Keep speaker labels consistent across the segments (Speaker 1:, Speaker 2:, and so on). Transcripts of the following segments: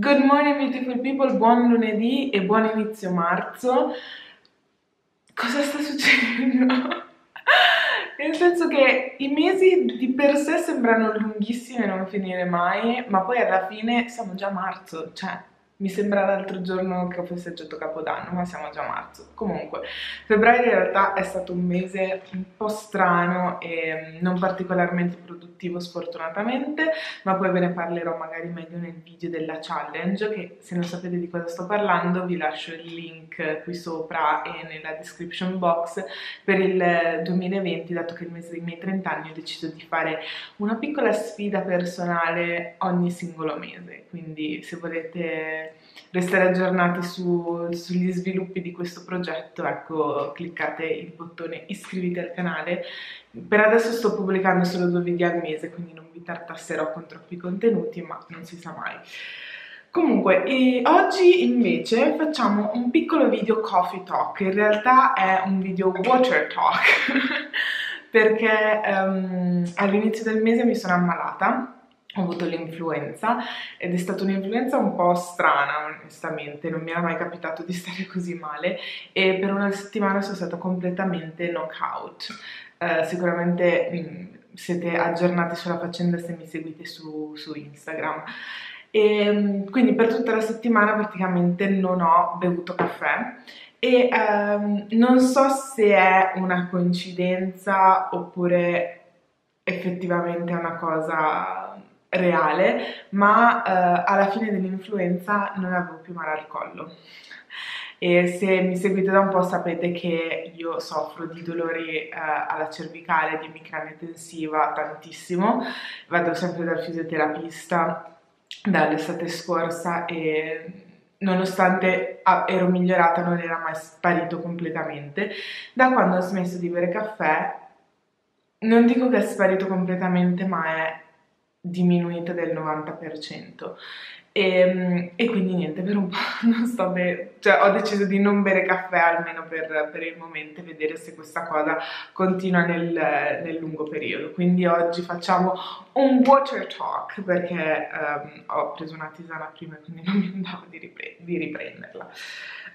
Speaker 1: Good morning beautiful people, buon lunedì e buon inizio marzo. Cosa sta succedendo? Nel senso che i mesi di per sé sembrano lunghissimi e non finire mai, ma poi alla fine siamo già marzo, cioè mi sembra l'altro giorno che ho festeggiato Capodanno, ma siamo già a marzo. Comunque, febbraio in realtà è stato un mese un po' strano e non particolarmente produttivo sfortunatamente, ma poi ve ne parlerò magari meglio nel video della challenge, che se non sapete di cosa sto parlando vi lascio il link qui sopra e nella description box per il 2020, dato che è il mese dei miei 30 anni ho deciso di fare una piccola sfida personale ogni singolo mese, quindi se volete restare aggiornati su, sugli sviluppi di questo progetto, ecco, cliccate il bottone iscriviti al canale. Per adesso sto pubblicando solo due video al mese, quindi non vi tartasserò con troppi contenuti, ma non si sa mai. Comunque, oggi invece facciamo un piccolo video coffee talk, in realtà è un video water talk, perché um, all'inizio del mese mi sono ammalata ho avuto l'influenza ed è stata un'influenza un po' strana onestamente, non mi era mai capitato di stare così male e per una settimana sono stata completamente knockout. Uh, sicuramente mh, mm, siete aggiornati sulla faccenda se mi seguite su, su Instagram. E, mm, quindi per tutta la settimana praticamente non ho bevuto caffè e um, non so se è una coincidenza oppure effettivamente è una cosa reale, ma eh, alla fine dell'influenza non avevo più male al collo. E se mi seguite da un po' sapete che io soffro di dolori eh, alla cervicale, di emicrania tensiva tantissimo, vado sempre dal fisioterapista dall'estate scorsa e nonostante ero migliorata non era mai sparito completamente. Da quando ho smesso di bere caffè, non dico che è sparito completamente, ma è diminuita del 90%. E, ehm, e, quindi niente, per un po' non sto bene, cioè ho deciso di non bere caffè almeno per, per il momento e vedere se questa cosa continua nel, nel, lungo periodo. Quindi oggi facciamo un water talk perché um, ho preso una tisana prima e quindi non mi andavo di, ripre di riprenderla.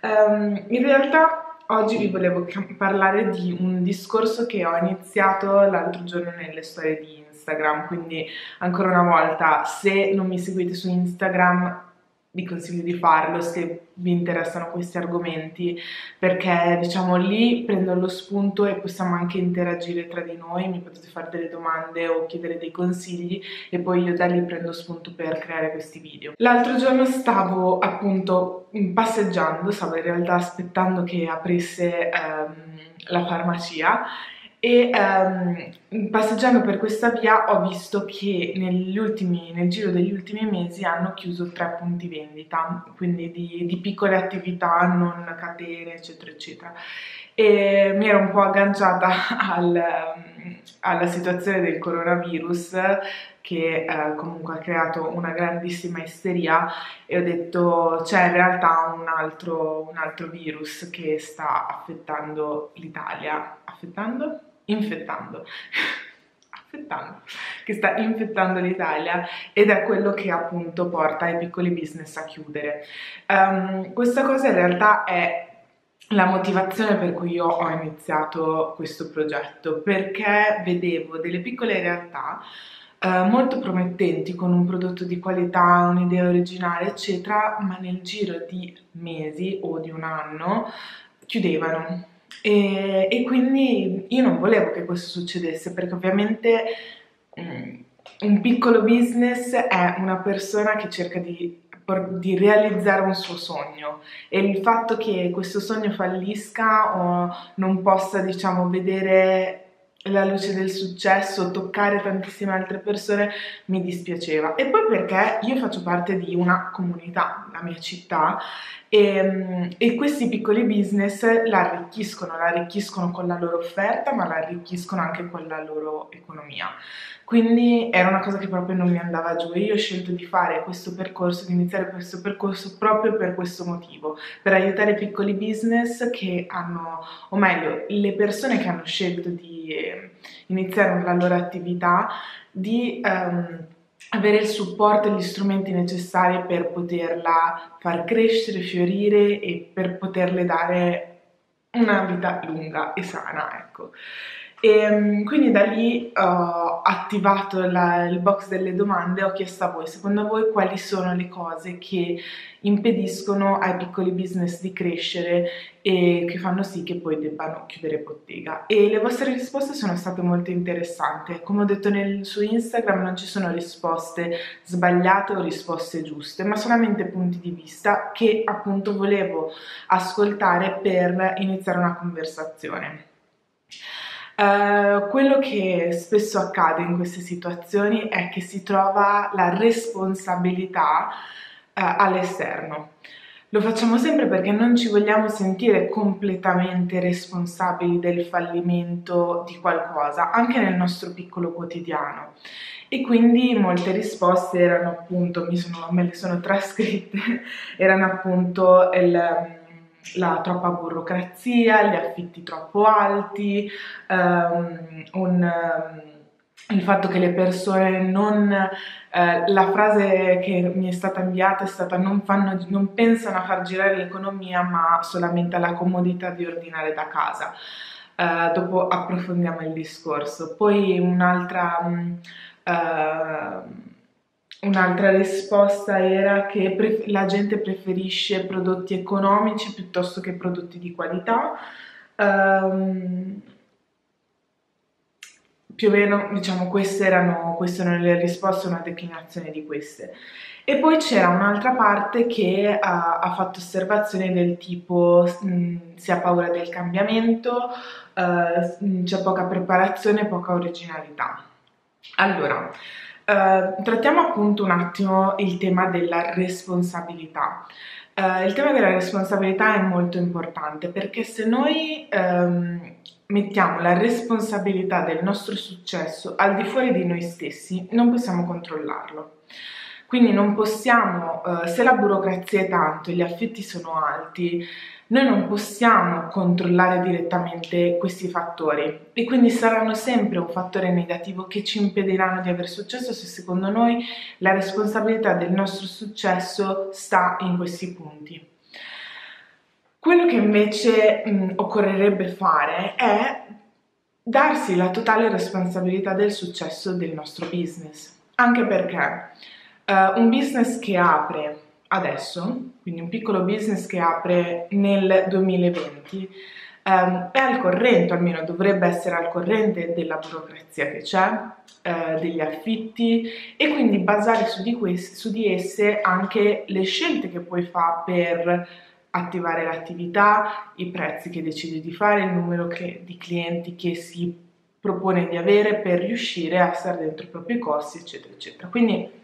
Speaker 1: Um, in realtà oggi vi volevo parlare di un discorso che ho iniziato l'altro giorno nelle storie di Instagram, quindi ancora una volta se non mi seguite su Instagram vi consiglio di farlo se vi interessano questi argomenti perché diciamo lì prendo lo spunto e possiamo anche interagire tra di noi, mi potete fare delle domande o chiedere dei consigli e poi io da lì prendo spunto per creare questi video. L'altro giorno stavo appunto passeggiando, stavo in realtà aspettando che aprisse um, la farmacia e um, passeggiando per questa via ho visto che ultimi, nel giro degli ultimi mesi hanno chiuso tre punti vendita, quindi di, di piccole attività, non catene, eccetera, eccetera. E mi ero un po' agganciata al, alla situazione del coronavirus che eh, comunque ha creato una grandissima isteria e ho detto c'è in realtà un altro, un altro virus che sta affettando l'Italia. Affettando? Infettando che sta infettando l'Italia ed è quello che appunto porta i piccoli business a chiudere. Um, questa cosa in realtà è la motivazione per cui io ho iniziato questo progetto, perché vedevo delle piccole realtà uh, molto promettenti con un prodotto di qualità, un'idea originale, eccetera, ma nel giro di mesi o di un anno chiudevano e, e, quindi io non volevo che questo succedesse perché ovviamente um, un piccolo business è una persona che cerca di, di, realizzare un suo sogno. E il fatto che questo sogno fallisca o non possa diciamo vedere la luce del successo, toccare tantissime altre persone mi dispiaceva. E poi perché io faccio parte di una comunità, la mia città e, e, questi piccoli business la arricchiscono, la arricchiscono con la loro offerta ma la arricchiscono anche con la loro economia. Quindi era una cosa che proprio non mi andava giù e io ho scelto di fare questo percorso, di iniziare questo percorso proprio per questo motivo, per aiutare i piccoli business che hanno, o meglio, le persone che hanno scelto di eh, iniziare la loro attività, di... Um, avere il supporto e gli strumenti necessari per poterla far crescere, fiorire e per poterle dare una vita lunga e sana, ecco. E ehm, quindi da lì ho attivato la, il box delle domande e ho chiesto a voi, secondo voi quali sono le cose che impediscono ai piccoli business di crescere e che fanno sì che poi debbano chiudere bottega? E le vostre risposte sono state molto interessanti. Come ho detto nel, su Instagram non ci sono risposte sbagliate o risposte giuste, ma solamente punti di vista che appunto volevo ascoltare per iniziare una conversazione. Uh, quello che spesso accade in queste situazioni è che si trova la responsabilità uh, all'esterno. Lo facciamo sempre perché non ci vogliamo sentire completamente responsabili del fallimento di qualcosa, anche nel nostro piccolo quotidiano. E quindi molte risposte erano appunto, sono, me le sono trascritte, erano appunto il la troppa burocrazia, gli affitti troppo alti, um, un, um, il fatto che le persone non... Eh, la frase che mi è stata inviata è stata non, fanno, non pensano a far girare l'economia ma solamente alla comodità di ordinare da casa. Eh, dopo approfondiamo il discorso. Poi un'altra... Um, uh, Un'altra risposta era che la gente preferisce prodotti economici piuttosto che prodotti di qualità. Um, più o meno, diciamo, queste erano, queste erano le risposte, una declinazione di queste. E poi c'era un'altra parte che ha, ha fatto osservazioni del tipo mh, si ha paura del cambiamento, uh, c'è poca preparazione, poca originalità. Allora, Uh, trattiamo appunto un attimo il tema della responsabilità. Uh, il tema della responsabilità è molto importante perché se noi um, mettiamo la responsabilità del nostro successo al di fuori di noi stessi, non possiamo controllarlo. Quindi non possiamo, uh, se la burocrazia è tanto e gli affitti sono alti, noi non possiamo controllare direttamente questi fattori e quindi saranno sempre un fattore negativo che ci impediranno di avere successo se secondo noi la responsabilità del nostro successo sta in questi punti. Quello che invece mh, occorrerebbe fare è darsi la totale responsabilità del successo del nostro business, anche perché uh, un business che apre adesso, quindi un piccolo business che apre nel 2020, ehm, è al corrente, almeno dovrebbe essere al corrente della burocrazia che c'è, eh, degli affitti e quindi basare su di, queste, su di esse anche le scelte che poi fa per attivare l'attività, i prezzi che decide di fare, il numero che, di clienti che si propone di avere per riuscire a stare dentro i propri costi, eccetera, eccetera. Quindi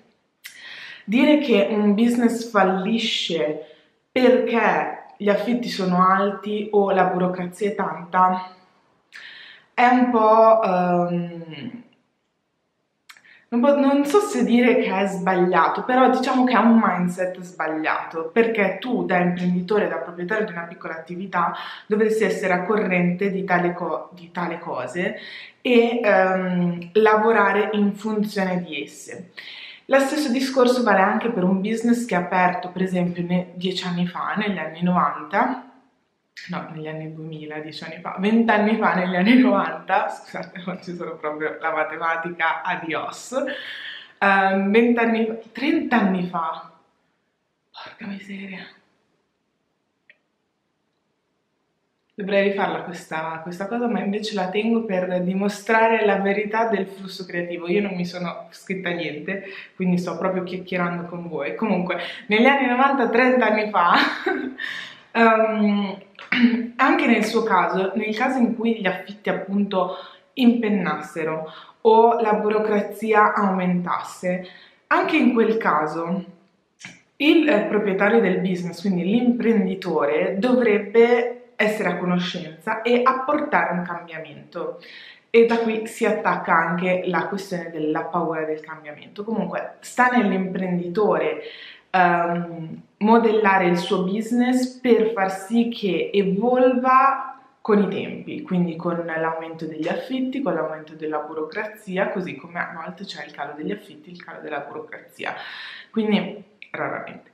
Speaker 1: Dire che un business fallisce perché gli affitti sono alti o la burocrazia è tanta è un po'... Um, non so se dire che è sbagliato, però diciamo che è un mindset sbagliato, perché tu da imprenditore, da proprietario di una piccola attività, dovresti essere a corrente di tale, co- di tale cose e um, lavorare in funzione di esse. Lo stesso discorso vale anche per un business che è aperto, per esempio, dieci anni fa, negli anni 90, no, negli anni 2000, dieci anni fa, vent'anni fa, negli anni 90, scusate, ci sono proprio la matematica, adios, um, vent'anni, trent'anni fa, porca miseria, Dovrei rifarla questa, questa, cosa, ma invece la tengo per dimostrare la verità del flusso creativo. Io non mi sono scritta niente, quindi sto proprio chiacchierando con voi. Comunque, negli anni 90, 30 anni fa, um, anche nel suo caso, nel caso in cui gli affitti appunto impennassero o la burocrazia aumentasse, anche in quel caso il eh, proprietario del business, quindi l'imprenditore, dovrebbe essere a conoscenza e apportare un cambiamento. E da qui si attacca anche la questione della paura del cambiamento. Comunque sta nell'imprenditore um, modellare il suo business per far sì che evolva con i tempi, quindi con l'aumento degli affitti, con l'aumento della burocrazia, così come a volte c'è il calo degli affitti, il calo della burocrazia. Quindi raramente.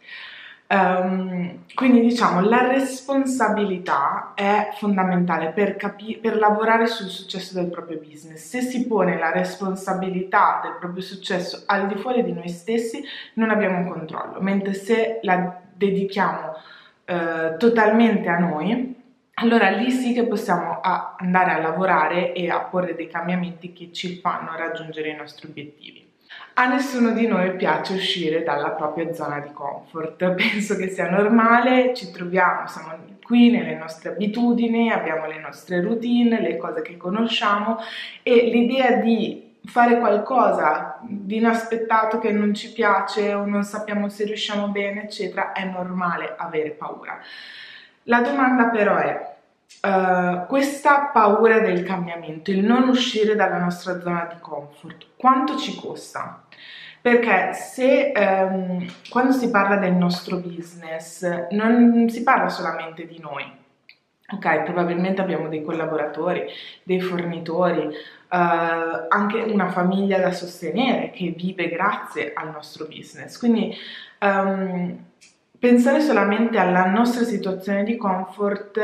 Speaker 1: Um, quindi diciamo la responsabilità è fondamentale per, capi- per lavorare sul successo del proprio business. Se si pone la responsabilità del proprio successo al di fuori di noi stessi, non abbiamo un controllo, mentre se la dedichiamo uh, totalmente a noi, allora lì sì che possiamo andare a lavorare e a porre dei cambiamenti che ci fanno raggiungere i nostri obiettivi. A nessuno di noi piace uscire dalla propria zona di comfort, penso che sia normale, ci troviamo, siamo qui nelle nostre abitudini, abbiamo le nostre routine, le cose che conosciamo e l'idea di fare qualcosa di inaspettato che non ci piace o non sappiamo se riusciamo bene, eccetera, è normale avere paura. La domanda però è, Uh, questa paura del cambiamento, il non uscire dalla nostra zona di comfort, quanto ci costa? Perché se um, quando si parla del nostro business non si parla solamente di noi, ok? Probabilmente abbiamo dei collaboratori, dei fornitori, uh, anche una famiglia da sostenere che vive grazie al nostro business. Quindi um, pensare solamente alla nostra situazione di comfort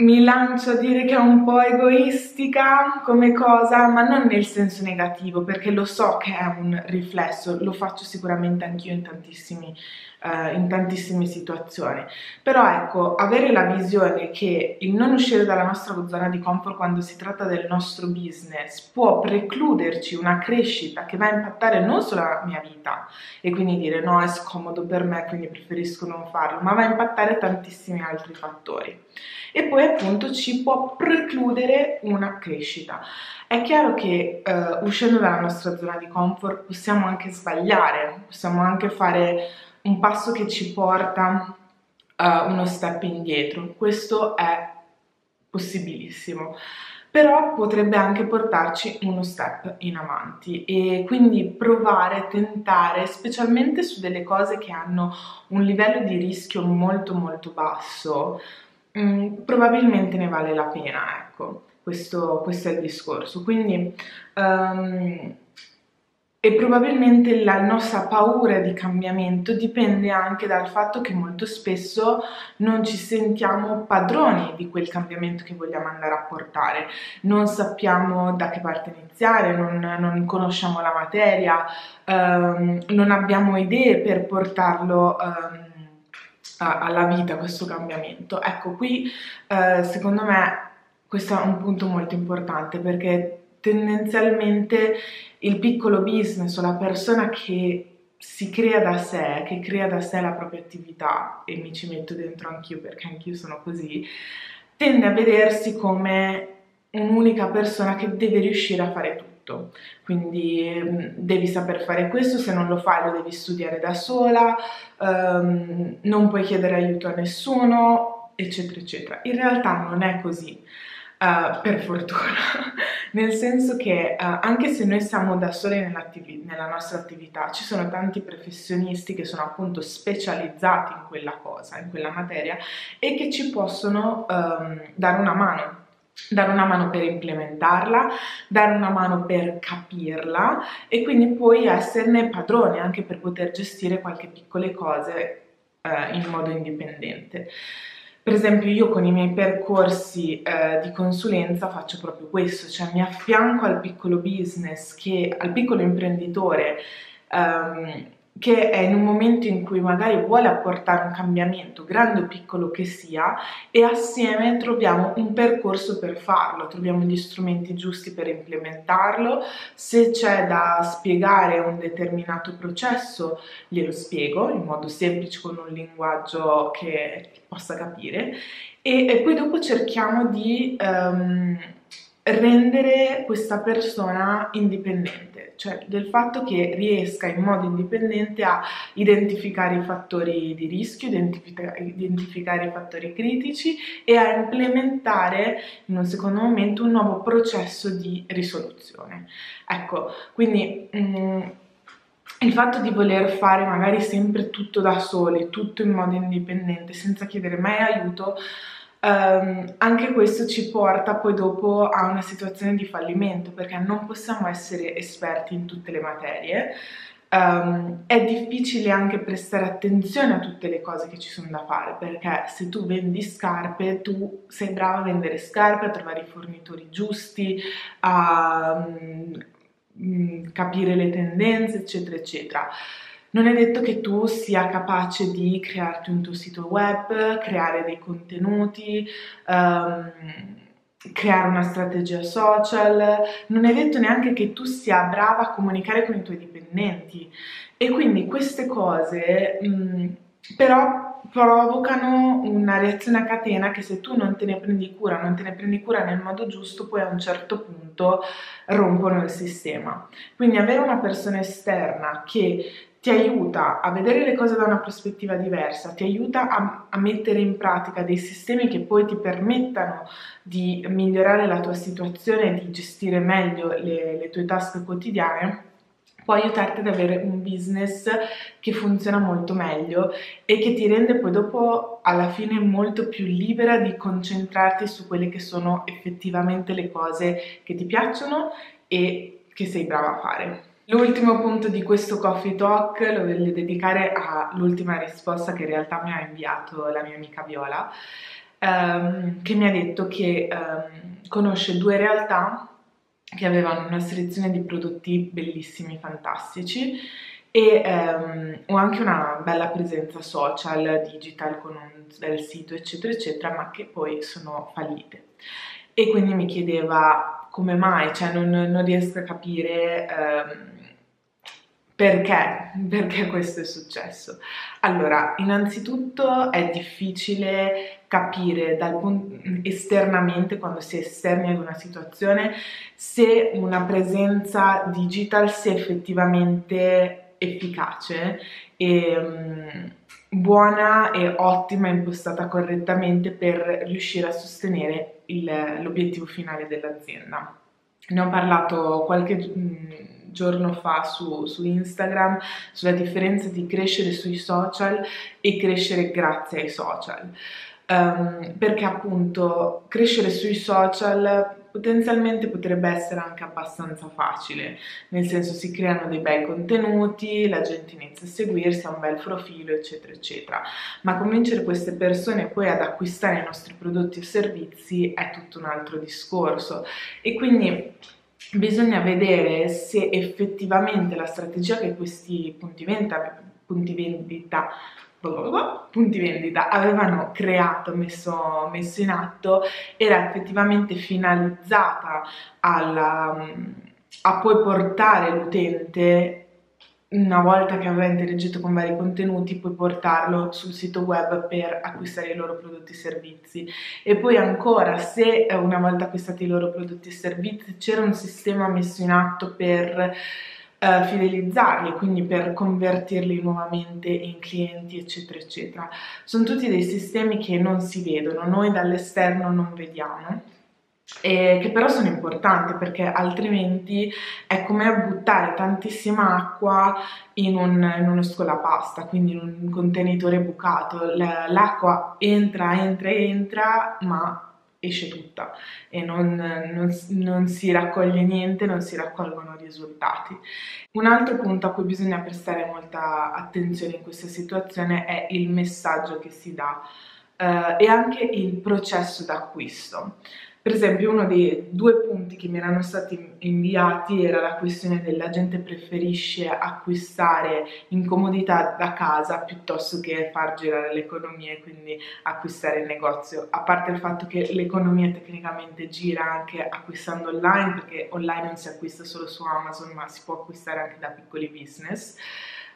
Speaker 1: mi lancio a dire che è un po' egoistica come cosa, ma non nel senso negativo, perché lo so che è un riflesso, lo faccio sicuramente anch'io in tantissimi uh, in tantissime situazioni. Però ecco, avere la visione che il non uscire dalla nostra zona di comfort quando si tratta del nostro business può precluderci una crescita che va a impattare non solo la mia vita e quindi dire no, è scomodo per me, quindi preferisco non farlo, ma va a impattare tantissimi altri fattori. E poi appunto ci può precludere una crescita. È chiaro che uh, uscendo dalla nostra zona di comfort possiamo anche sbagliare, possiamo anche fare un passo che ci porta uh, uno step indietro. Questo è possibilissimo però potrebbe anche portarci uno step in avanti e quindi provare, tentare, specialmente su delle cose che hanno un livello di rischio molto molto basso, mh, mm, probabilmente ne vale la pena, ecco, questo, questo è il discorso. Quindi um, e probabilmente la nostra paura di cambiamento dipende anche dal fatto che molto spesso non ci sentiamo padroni di quel cambiamento che vogliamo andare a portare, non sappiamo da che parte iniziare, non, non conosciamo la materia, ehm, non abbiamo idee per portarlo ehm, alla vita questo cambiamento. Ecco, qui eh, secondo me questo è un punto molto importante perché tendenzialmente il piccolo business o la persona che si crea da sé, che crea da sé la propria attività, e mi ci metto dentro anch'io perché anch'io sono così, tende a vedersi come un'unica persona che deve riuscire a fare tutto. Quindi ehm, devi saper fare questo, se non lo fai lo devi studiare da sola, um, non puoi chiedere aiuto a nessuno, eccetera, eccetera. In realtà non è così. Uh, per fortuna, nel senso che uh, anche se noi siamo da soli nella nostra attività, ci sono tanti professionisti che sono appunto specializzati in quella cosa, in quella materia e che ci possono um, dare una mano dare una mano per implementarla, dare una mano per capirla e quindi poi esserne padrone anche per poter gestire qualche piccole cose uh, in modo indipendente. Per esempio io con i miei percorsi eh, di consulenza faccio proprio questo, cioè mi affianco al piccolo business, che, al piccolo imprenditore ehm, che è in un momento in cui magari vuole apportare un cambiamento, grande o piccolo che sia, e assieme troviamo un percorso per farlo, troviamo gli strumenti giusti per implementarlo, se c'è da spiegare un determinato processo glielo spiego in modo semplice con un linguaggio che possa capire. E, e poi dopo cerchiamo di... Um, rendere questa persona indipendente, cioè del fatto che riesca in modo indipendente a identificare i fattori di rischio, identifica- identificare i fattori critici e a implementare in un secondo momento un nuovo processo di risoluzione. Ecco, quindi mm, il fatto di voler fare magari sempre tutto da soli, tutto in modo indipendente, senza chiedere mai aiuto, Um, anche questo ci porta poi dopo a una situazione di fallimento perché non possiamo essere esperti in tutte le materie. Um, è difficile anche prestare attenzione a tutte le cose che ci sono da fare perché se tu vendi scarpe tu sei brava a vendere scarpe, a trovare i fornitori giusti, a um, capire le tendenze eccetera eccetera non è detto che tu sia capace di crearti un tuo sito web, creare dei contenuti, um, creare una strategia social, non è detto neanche che tu sia brava a comunicare con i tuoi dipendenti e quindi queste cose mh, mm, però provocano una reazione a catena che se tu non te ne prendi cura, non te ne prendi cura nel modo giusto, poi a un certo punto rompono il sistema. Quindi avere una persona esterna che ti aiuta a vedere le cose da una prospettiva diversa, ti aiuta a, a, mettere in pratica dei sistemi che poi ti permettano di migliorare la tua situazione, di gestire meglio le, le tue task quotidiane, può aiutarti ad avere un business che funziona molto meglio e che ti rende poi dopo alla fine molto più libera di concentrarti su quelle che sono effettivamente le cose che ti piacciono e che sei brava a fare. L'ultimo punto di questo coffee talk lo voglio dedicare all'ultima risposta che in realtà mi ha inviato la mia amica Viola, ehm, che mi ha detto che ehm, conosce due realtà che avevano una selezione di prodotti bellissimi, fantastici e ehm, ho anche una bella presenza social, digital con un bel sito eccetera eccetera, ma che poi sono fallite. E quindi mi chiedeva come mai, cioè non, non riesco a capire ehm, perché? Perché questo è successo? Allora, innanzitutto è difficile capire punto, esternamente, quando si è esterni ad una situazione, se una presenza digital sia effettivamente efficace e um, buona e ottima, impostata correttamente per riuscire a sostenere l'obiettivo finale dell'azienda. Ne ho parlato qualche giorno fa su, su, Instagram sulla differenza di crescere sui social e crescere grazie ai social. Um, perché appunto crescere sui social potenzialmente potrebbe essere anche abbastanza facile, nel senso si creano dei bei contenuti, la gente inizia a seguirsi, ha un bel profilo, eccetera, eccetera. Ma convincere queste persone poi ad acquistare i nostri prodotti e servizi è tutto un altro discorso. E quindi bisogna vedere se effettivamente la strategia che questi punti vendita, punti vendita, punti vendita avevano creato, messo, messo in atto, era effettivamente finalizzata alla, a poi portare l'utente una volta che aveva interagito con vari contenuti puoi portarlo sul sito web per acquistare i loro prodotti e servizi. E poi ancora se eh, una volta acquistati i loro prodotti e servizi c'era un sistema messo in atto per uh, fidelizzarli quindi per convertirli nuovamente in clienti eccetera eccetera sono tutti dei sistemi che non si vedono noi dall'esterno non vediamo e che però sono importanti perché altrimenti è come buttare tantissima acqua in, un, in uno scolapasta, quindi in un contenitore bucato. L'acqua entra, entra, entra, ma esce tutta e non, non, non, si raccoglie niente, non si raccolgono risultati. Un altro punto a cui bisogna prestare molta attenzione in questa situazione è il messaggio che si dà eh, e anche il processo d'acquisto. Per esempio uno dei due punti che mi erano stati inviati era la questione della gente preferisce acquistare in comodità da casa piuttosto che far girare l'economia e quindi acquistare il negozio, a parte il fatto che l'economia tecnicamente gira anche acquistando online perché online non si acquista solo su Amazon ma si può acquistare anche da piccoli business.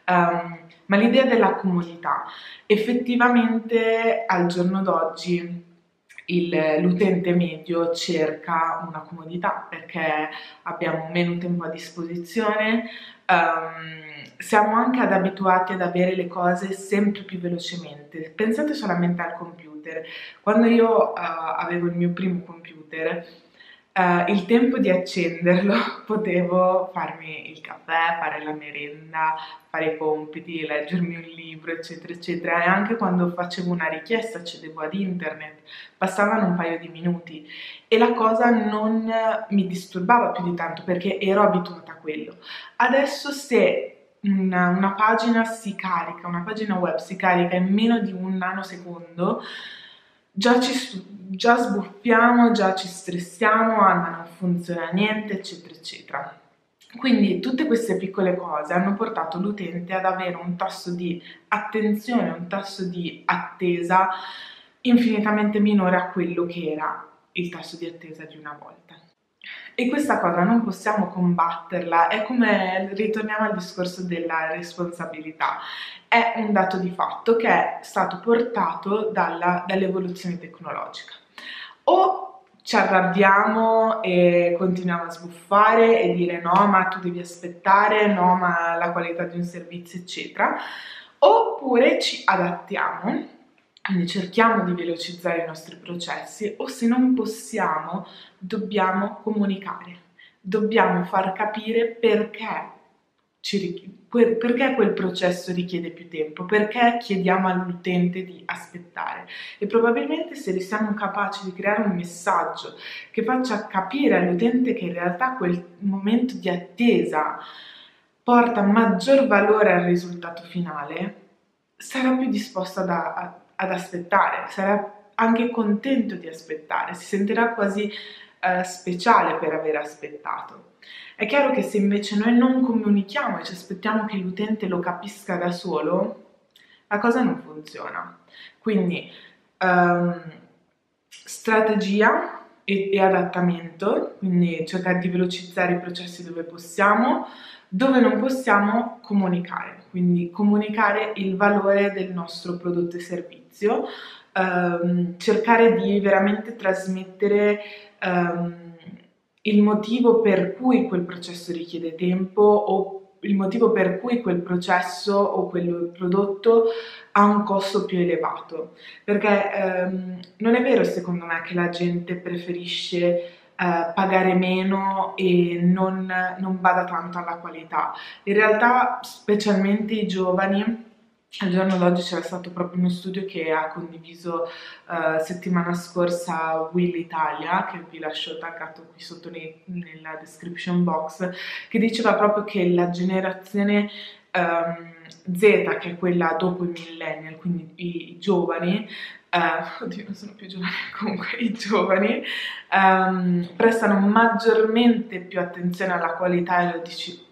Speaker 1: Um, ma l'idea della comodità effettivamente al giorno d'oggi l'utente medio cerca una comodità perché abbiamo meno tempo a disposizione, um, siamo anche ad abituati ad avere le cose sempre più velocemente. Pensate solamente al computer. Quando io uh, avevo il mio primo computer, uh, il tempo di accenderlo potevo farmi il caffè, fare la merenda, fare i compiti, leggermi un libro, eccetera, eccetera. E anche quando facevo una richiesta, accedevo ad internet, passavano un paio di minuti e la cosa non mi disturbava più di tanto perché ero abituata a quello. Adesso se una, una pagina si carica, una pagina web si carica in meno di un nanosecondo, già ci già sbuffiamo, già ci stressiamo, ah non funziona niente, eccetera, eccetera. Quindi tutte queste piccole cose hanno portato l'utente ad avere un tasso di attenzione, un tasso di attesa infinitamente minore a quello che era il tasso di attesa di una volta. E questa cosa non possiamo combatterla, è come ritorniamo al discorso della responsabilità, è un dato di fatto che è stato portato dalla, dall'evoluzione tecnologica. O ci arrabbiamo e continuiamo a sbuffare e dire no ma tu devi aspettare, no ma la qualità di un servizio eccetera, oppure ci adattiamo quindi cerchiamo di velocizzare i nostri processi o se non possiamo dobbiamo comunicare, dobbiamo far capire perché, ci, perché quel processo richiede più tempo, perché chiediamo all'utente di aspettare. E probabilmente se siamo capaci di creare un messaggio che faccia capire all'utente che in realtà quel momento di attesa porta maggior valore al risultato finale, sarà più disposto a, ad aspettare, sarà anche contento di aspettare, si sentirà quasi eh, speciale per aver aspettato. È chiaro che se invece noi non comunichiamo e ci aspettiamo che l'utente lo capisca da solo, la cosa non funziona. Quindi um, strategia e, e adattamento, quindi cercare di velocizzare i processi dove possiamo, dove non possiamo comunicare, quindi comunicare il valore del nostro prodotto e servizio, ehm, cercare di veramente trasmettere ehm, il motivo per cui quel processo richiede tempo o il motivo per cui quel processo o quel prodotto ha un costo più elevato. Perché ehm, non è vero secondo me che la gente preferisce eh, pagare meno e non, non bada tanto alla qualità. In realtà, specialmente i giovani, al giorno d'oggi c'era stato proprio uno studio che ha condiviso uh, settimana scorsa Will Italia, che vi lascio taggato qui sotto nei, nella description box, che diceva proprio che la generazione um, Z, che è quella dopo i millennial, quindi i, i giovani, uh, oddio non sono più giovani, comunque i giovani, um, prestano maggiormente più attenzione alla qualità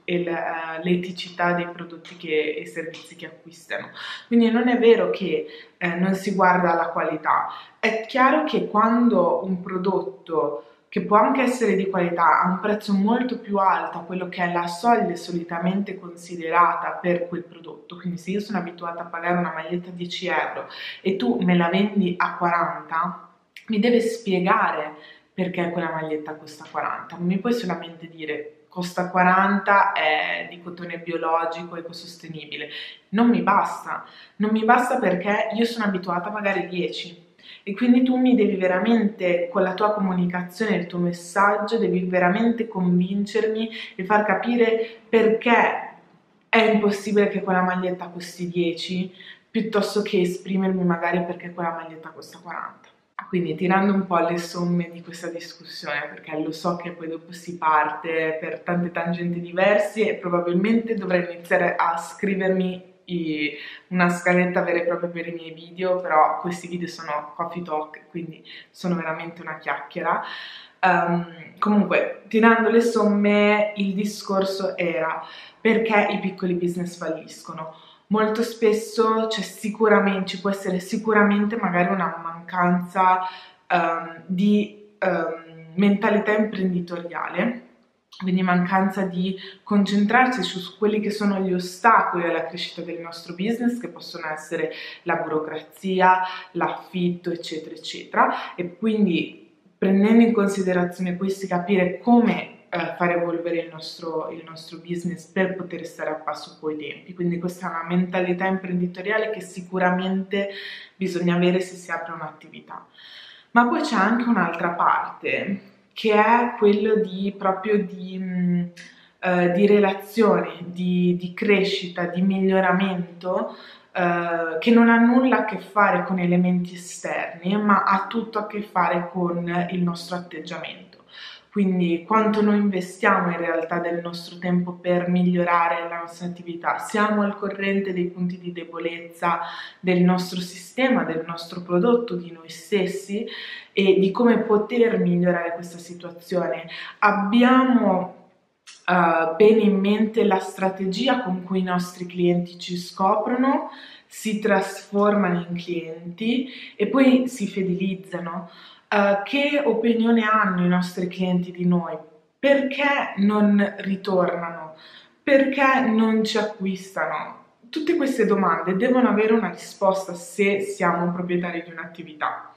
Speaker 1: e uh, l'eticità dei prodotti che, e servizi che acquistano. Quindi non è vero che uh, non si guarda alla qualità, è chiaro che quando un prodotto che può anche essere di qualità a un prezzo molto più alto a quello che è la soglia solitamente considerata per quel prodotto. Quindi se io sono abituata a pagare una maglietta a 10 euro e tu me la vendi a 40, mi deve spiegare perché quella maglietta costa 40. Non mi puoi solamente dire costa 40, è di cotone biologico, ecosostenibile. Non mi basta. Non mi basta perché io sono abituata a pagare 10 e quindi tu mi devi veramente, con la tua comunicazione, il tuo messaggio, devi veramente convincermi e far capire perché è impossibile che quella maglietta costi 10 piuttosto che esprimermi magari perché quella maglietta costa 40. Quindi tirando un po' le somme di questa discussione, perché lo so che poi dopo si parte per tante tangenti diverse e probabilmente dovrei iniziare a scrivermi una scaletta vera e propria per i miei video, però questi video sono coffee talk, quindi sono veramente una chiacchiera. Um, comunque, tirando le somme, il discorso era perché i piccoli business falliscono. Molto spesso c'è sicuramente, ci può essere sicuramente magari una mancanza um, di um, mentalità imprenditoriale quindi mancanza di concentrarsi su quelli che sono gli ostacoli alla crescita del nostro business, che possono essere la burocrazia, l'affitto, eccetera, eccetera, e quindi prendendo in considerazione questi capire come eh, far evolvere il nostro, il nostro business per poter stare a passo con i tempi. Quindi questa è una mentalità imprenditoriale che sicuramente bisogna avere se si apre un'attività. Ma poi c'è anche un'altra parte che è quello di proprio di, mh, uh, di relazione, di, di, crescita, di miglioramento, uh, che non ha nulla a che fare con elementi esterni, ma ha tutto a che fare con il nostro atteggiamento. Quindi quanto noi investiamo in realtà del nostro tempo per migliorare la nostra attività, siamo al corrente dei punti di debolezza del nostro sistema, del nostro prodotto, di noi stessi e di come poter migliorare questa situazione. Abbiamo Uh, bene in mente la strategia con cui i nostri clienti ci scoprono, si trasformano in clienti e poi si fidelizzano. Uh, che opinione hanno i nostri clienti di noi? Perché non ritornano? Perché non ci acquistano? Tutte queste domande devono avere una risposta se siamo proprietari di un'attività.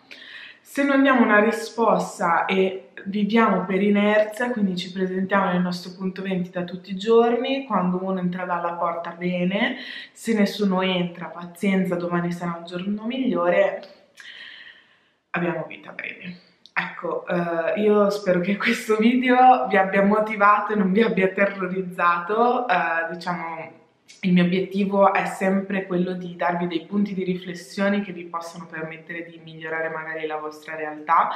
Speaker 1: Se non diamo una risposta e viviamo per inerzia, quindi ci presentiamo nel nostro punto vendita tutti i giorni, quando uno entra dalla porta bene, se nessuno entra, pazienza, domani sarà un giorno migliore, abbiamo vita breve. Ecco, eh, io spero che questo video vi abbia motivato e non vi abbia terrorizzato, eh, diciamo il mio obiettivo è sempre quello di darvi dei punti di riflessione che vi possono permettere di migliorare magari la vostra realtà,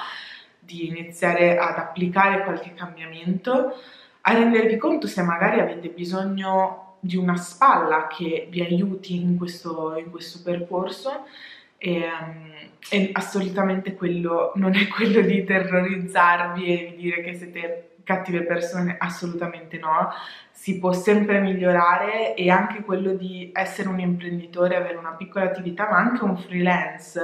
Speaker 1: di iniziare ad applicare qualche cambiamento, a rendervi conto se magari avete bisogno di una spalla che vi aiuti in questo, in questo percorso. E, um, e assolutamente quello non è quello di terrorizzarvi e di dire che siete cattive persone, assolutamente no, si può sempre migliorare e anche quello di essere un imprenditore, avere una piccola attività, ma anche un freelance.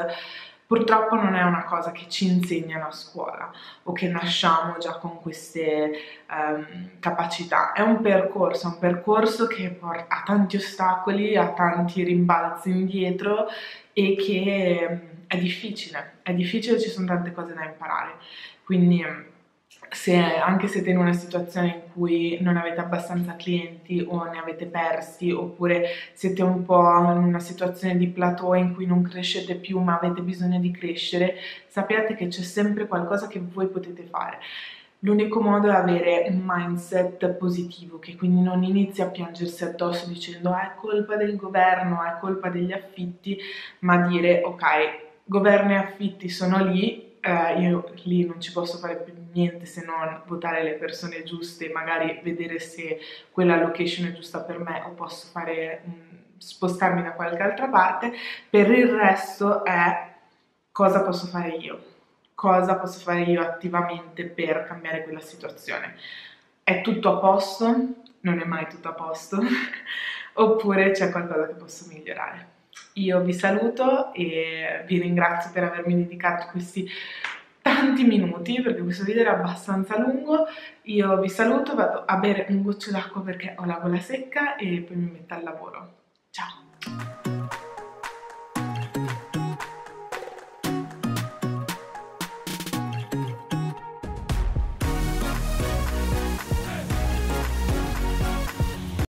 Speaker 1: Purtroppo non è una cosa che ci insegnano a scuola o che nasciamo già con queste um, capacità. È un percorso, un percorso che porta, ha tanti ostacoli, ha tanti rimbalzi indietro e che um, è difficile, è difficile, ci sono tante cose da imparare. Quindi um, se anche siete in una situazione in cui non avete abbastanza clienti o ne avete persi oppure siete un po' in una situazione di plateau in cui non crescete più ma avete bisogno di crescere, sappiate che c'è sempre qualcosa che voi potete fare. L'unico modo è avere un mindset positivo, che quindi non inizi a piangersi addosso dicendo ah, è colpa del governo, è colpa degli affitti, ma dire ok, governo e affitti sono lì, eh, io lì non ci posso fare più niente se non votare le persone giuste, magari vedere se quella location è giusta per me o posso fare, mh, spostarmi da qualche altra parte. Per il resto è cosa posso fare io, cosa posso fare io attivamente per cambiare quella situazione. È tutto a posto? Non è mai tutto a posto? Oppure c'è qualcosa che posso migliorare? Io vi saluto e vi ringrazio per avermi dedicato questi tanti minuti perché questo video era abbastanza lungo. Io vi saluto, vado a bere un goccio d'acqua perché ho la gola secca e poi mi metto al lavoro. Ciao!